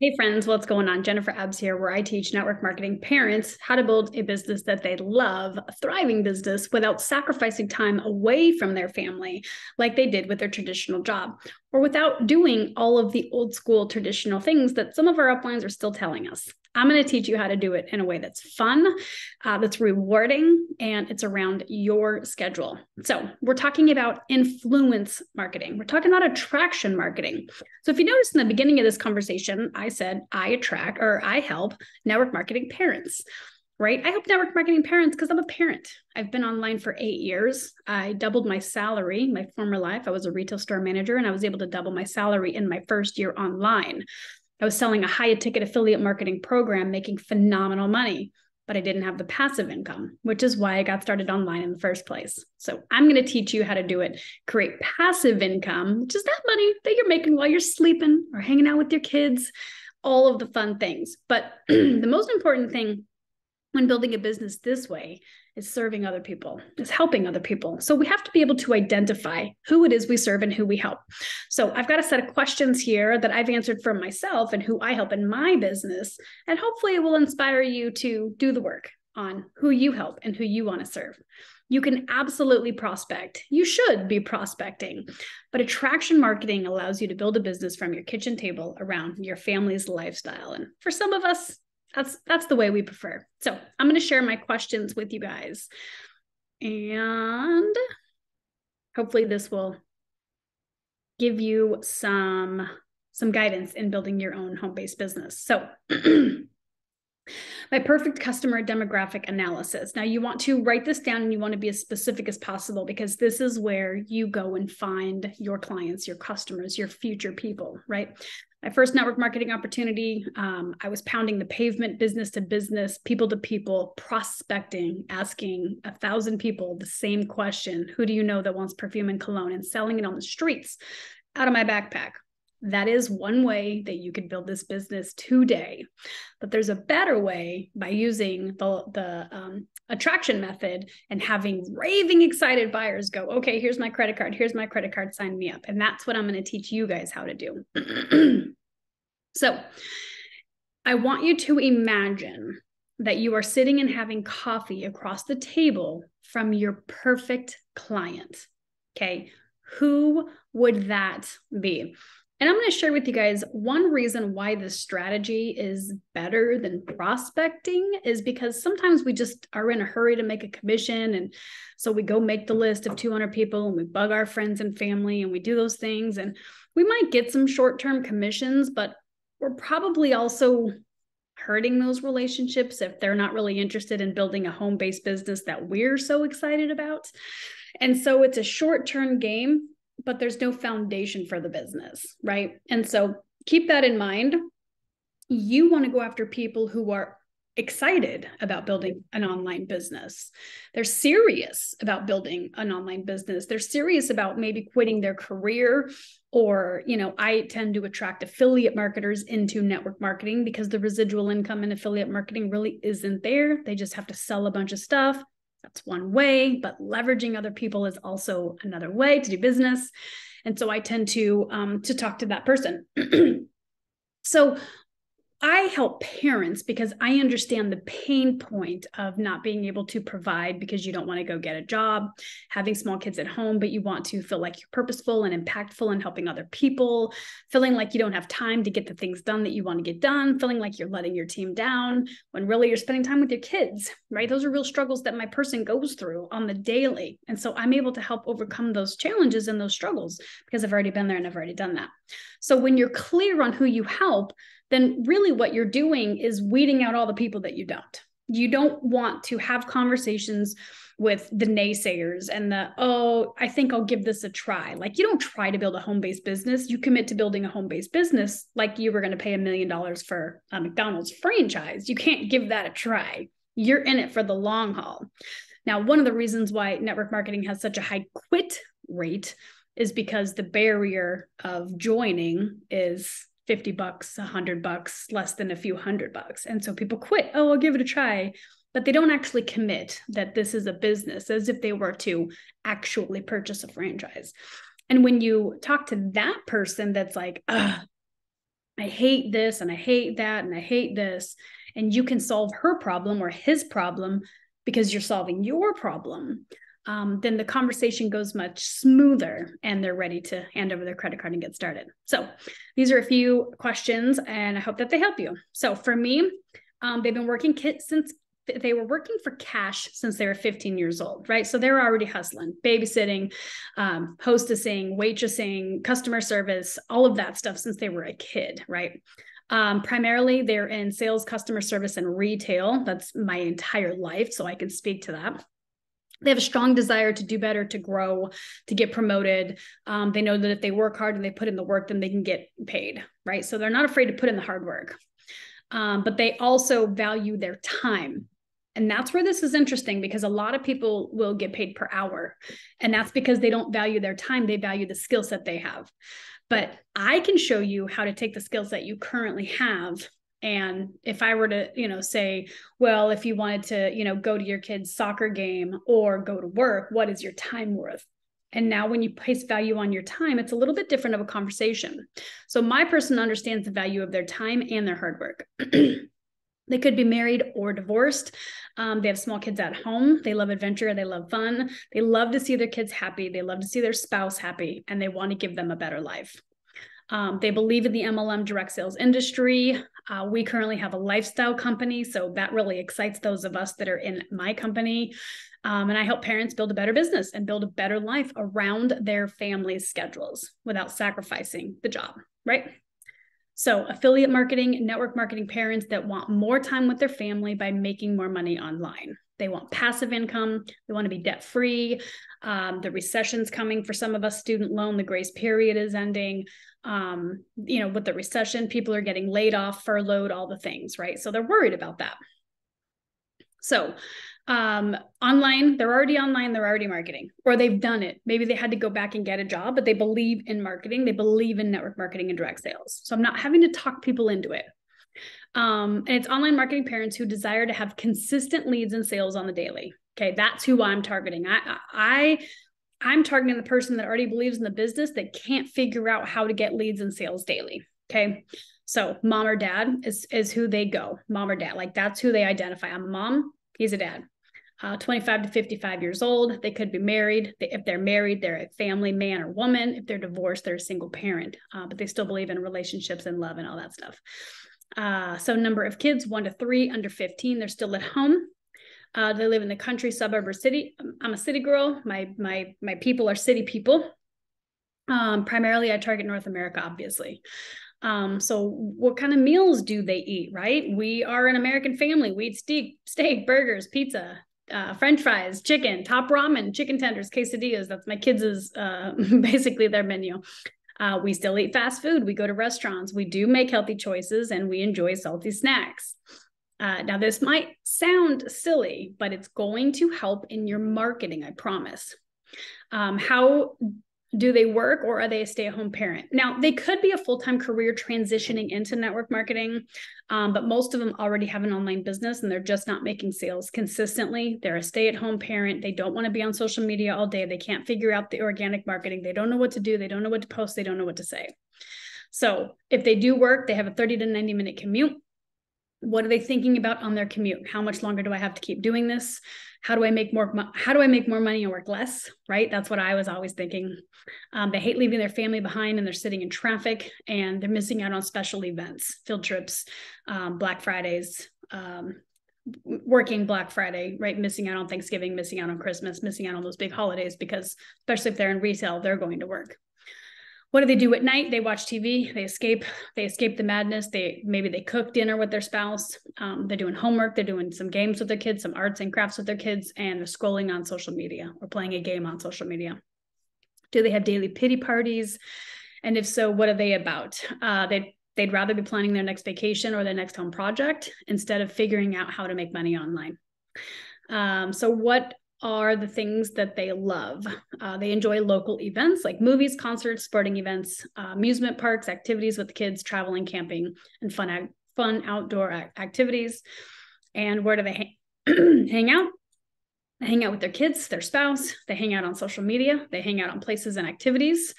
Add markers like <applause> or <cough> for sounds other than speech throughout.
Hey friends, what's going on? Jennifer Abbs here, where I teach network marketing parents how to build a business that they love, a thriving business without sacrificing time away from their family like they did with their traditional job, or without doing all of the old school traditional things that some of our uplines are still telling us. I'm going to teach you how to do it in a way that's fun, uh, that's rewarding, and it's around your schedule. So, we're talking about influence marketing. We're talking about attraction marketing. So, if you notice in the beginning of this conversation, I said I attract or I help network marketing parents right? I help network marketing parents because I'm a parent. I've been online for eight years. I doubled my salary. My former life, I was a retail store manager, and I was able to double my salary in my first year online. I was selling a high ticket affiliate marketing program, making phenomenal money, but I didn't have the passive income, which is why I got started online in the first place. So I'm going to teach you how to do it. Create passive income, which is that money that you're making while you're sleeping or hanging out with your kids, all of the fun things. But <clears throat> the most important thing when building a business this way is serving other people, is helping other people. So we have to be able to identify who it is we serve and who we help. So I've got a set of questions here that I've answered for myself and who I help in my business. And hopefully it will inspire you to do the work on who you help and who you want to serve. You can absolutely prospect. You should be prospecting. But attraction marketing allows you to build a business from your kitchen table around your family's lifestyle. And for some of us, that's that's the way we prefer. So I'm going to share my questions with you guys, and hopefully this will give you some some guidance in building your own home-based business. So <clears throat> my perfect customer demographic analysis. Now, you want to write this down and you want to be as specific as possible because this is where you go and find your clients, your customers, your future people, right? My first network marketing opportunity, um, I was pounding the pavement business to business, people to people, prospecting, asking a thousand people the same question Who do you know that wants perfume and cologne? and selling it on the streets out of my backpack. That is one way that you can build this business today. But there's a better way by using the, the um, attraction method and having raving excited buyers go, okay, here's my credit card, here's my credit card, sign me up. And that's what I'm going to teach you guys how to do. <clears throat> so I want you to imagine that you are sitting and having coffee across the table from your perfect client. Okay. Who would that be? And I'm going to share with you guys one reason why this strategy is better than prospecting is because sometimes we just are in a hurry to make a commission. And so we go make the list of 200 people and we bug our friends and family and we do those things. And we might get some short term commissions, but we're probably also hurting those relationships if they're not really interested in building a home based business that we're so excited about. And so it's a short term game but there's no foundation for the business, right? And so keep that in mind. You want to go after people who are excited about building an online business. They're serious about building an online business. They're serious about maybe quitting their career or, you know, I tend to attract affiliate marketers into network marketing because the residual income in affiliate marketing really isn't there. They just have to sell a bunch of stuff that's one way, but leveraging other people is also another way to do business. And so I tend to um, to talk to that person. <clears throat> so I help parents because I understand the pain point of not being able to provide because you don't want to go get a job, having small kids at home, but you want to feel like you're purposeful and impactful and helping other people, feeling like you don't have time to get the things done that you want to get done, feeling like you're letting your team down when really you're spending time with your kids, right? Those are real struggles that my person goes through on the daily. And so I'm able to help overcome those challenges and those struggles because I've already been there and I've already done that. So when you're clear on who you help, then really what you're doing is weeding out all the people that you don't. You don't want to have conversations with the naysayers and the, oh, I think I'll give this a try. Like you don't try to build a home based business. You commit to building a home based business like you were going to pay a million dollars for a McDonald's franchise. You can't give that a try. You're in it for the long haul. Now, one of the reasons why network marketing has such a high quit rate is because the barrier of joining is 50 bucks, 100 bucks, less than a few hundred bucks. And so people quit. Oh, I'll give it a try. But they don't actually commit that this is a business as if they were to actually purchase a franchise. And when you talk to that person that's like, I hate this and I hate that and I hate this. And you can solve her problem or his problem because you're solving your problem. Um, then the conversation goes much smoother and they're ready to hand over their credit card and get started. So, these are a few questions and I hope that they help you. So, for me, um, they've been working since they were working for cash since they were 15 years old, right? So they're already hustling, babysitting, um, hostessing, waitressing, customer service, all of that stuff since they were a kid, right? Um, primarily, they're in sales, customer service, and retail. That's my entire life, so I can speak to that. They have a strong desire to do better, to grow, to get promoted. Um, they know that if they work hard and they put in the work, then they can get paid, right? So they're not afraid to put in the hard work. Um, but they also value their time. And that's where this is interesting because a lot of people will get paid per hour. And that's because they don't value their time, they value the skill set they have. But I can show you how to take the skills that you currently have and if i were to you know say well if you wanted to you know go to your kid's soccer game or go to work what is your time worth and now when you place value on your time it's a little bit different of a conversation so my person understands the value of their time and their hard work <clears throat> They could be married or divorced. Um, they have small kids at home. They love adventure. They love fun. They love to see their kids happy. They love to see their spouse happy, and they want to give them a better life. Um, they believe in the MLM direct sales industry. Uh, we currently have a lifestyle company, so that really excites those of us that are in my company. Um, and I help parents build a better business and build a better life around their family's schedules without sacrificing the job, right? So, affiliate marketing, network marketing parents that want more time with their family by making more money online. They want passive income. They want to be debt free. Um, the recession's coming for some of us, student loan, the grace period is ending. Um, you know, with the recession, people are getting laid off, furloughed, all the things, right? So they're worried about that. So, um, online, they're already online, they're already marketing, or they've done it. Maybe they had to go back and get a job, but they believe in marketing, they believe in network marketing and direct sales. So I'm not having to talk people into it. Um, and it's online marketing parents who desire to have consistent leads and sales on the daily. Okay, that's who I'm targeting. I, I, I'm targeting the person that already believes in the business that can't figure out how to get leads and sales daily. Okay. So mom or dad is is who they go. Mom or dad. Like that's who they identify. I'm a mom, he's a dad uh, 25 to 55 years old. They could be married. If they're married, they're a family man or woman. If they're divorced, they're a single parent, uh, but they still believe in relationships and love and all that stuff. Uh, so, number of kids one to three, under 15, they're still at home. Uh, they live in the country, suburb, or city. I'm a city girl. My my my people are city people. Um, primarily, I target North America, obviously. Um, so what kind of meals do they eat, right? We are an American family. We eat steak, steak, burgers, pizza, uh, French fries, chicken, top ramen, chicken tenders, quesadillas. That's my kids' uh, <laughs> basically their menu. Uh, we still eat fast food. We go to restaurants. We do make healthy choices and we enjoy salty snacks. Uh, now, this might sound silly, but it's going to help in your marketing, I promise. Um, how do they work or are they a stay-at-home parent? Now they could be a full-time career transitioning into network marketing um, but most of them already have an online business and they're just not making sales consistently. They're a stay-at-home parent. They don't want to be on social media all day. They can't figure out the organic marketing. They don't know what to do. They don't know what to post. They don't know what to say. So if they do work they have a 30 to 90 minute commute what are they thinking about on their commute? How much longer do i have to keep doing this? How do i make more how do i make more money and work less? Right? That's what i was always thinking. Um, they hate leaving their family behind and they're sitting in traffic and they're missing out on special events field trips um, black fridays um, working black friday right? Missing out on thanksgiving missing out on christmas missing out on those big holidays because especially if they're in retail they're going to work what do they do at night? They watch tv they escape they escape the madness. They maybe they cook dinner with their spouse. Um, they're doing homework they're doing some games with their kids some arts and crafts with their kids and they're scrolling on social media or playing a game on social media. Do they have daily pity parties? And if so what are they about? Uh, they they'd rather be planning their next vacation or their next home project instead of figuring out how to make money online. Um, so what are the things that they love. Uh, they enjoy local events like movies, concerts, sporting events, uh, amusement parks, activities with kids, traveling, camping, and fun fun outdoor activities. And where do they hang, <clears throat> hang out? They hang out with their kids, their spouse. They hang out on social media. They hang out on places and activities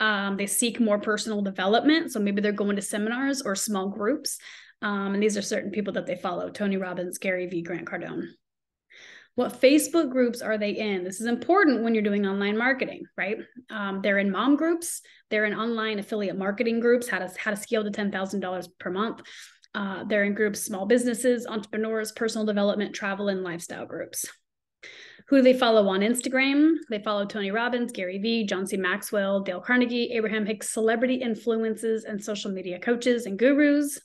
Um, they seek more personal development. So maybe they're going to seminars or small groups. Um, and these are certain people that they follow Tony Robbins, Gary Vee, Grant Cardone. What Facebook groups are they in? This is important when you're doing online marketing, right? Um, they're in mom groups, they're in online affiliate marketing groups, how to, how to scale to $10,000 per month. Uh, they're in groups, small businesses, entrepreneurs, personal development, travel, and lifestyle groups. Who do they follow on Instagram? They follow Tony Robbins, Gary Vee, John C. Maxwell, Dale Carnegie, Abraham Hicks, celebrity influences and social media coaches and gurus.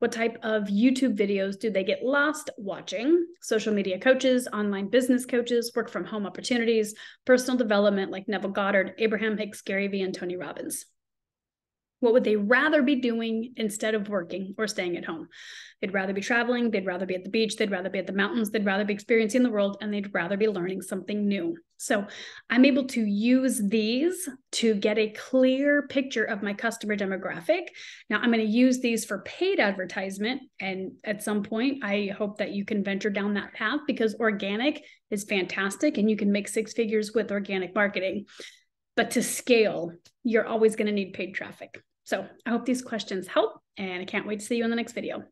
What type of YouTube videos do they get lost watching? Social media coaches, online business coaches, work from home opportunities, personal development like Neville Goddard, Abraham Hicks, Gary Vee, and Tony Robbins. What would they rather be doing instead of working or staying at home? They'd rather be traveling, they'd rather be at the beach, they'd rather be at the mountains, they'd rather be experiencing the world, and they'd rather be learning something new. So I'm able to use these to get a clear picture of my customer demographic. Now I'm going to use these for paid advertisement. And at some point, I hope that you can venture down that path because organic is fantastic and you can make six figures with organic marketing. But to scale, you're always going to need paid traffic. So I hope these questions help and I can't wait to see you in the next video.